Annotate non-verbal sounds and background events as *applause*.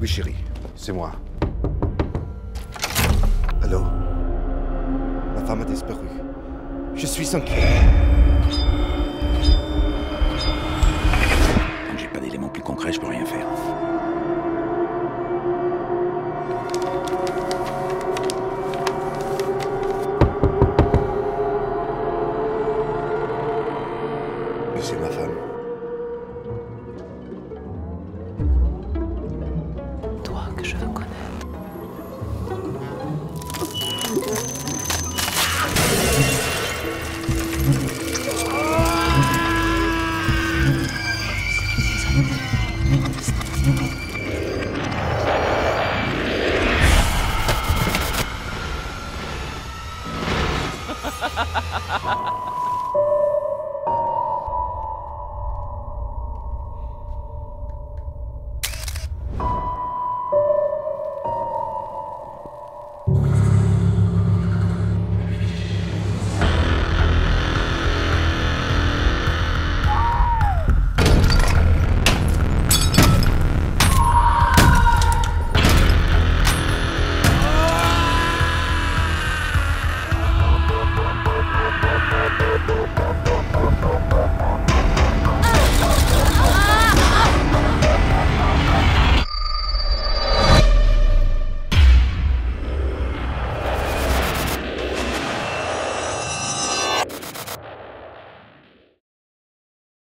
Oui, chérie, c'est moi. Allô? Ma femme a disparu. Je suis sans inquiet. Quand j'ai pas d'éléments plus concrets, je peux rien faire. Mais c'est ma femme. que je veux connaître. *laughs*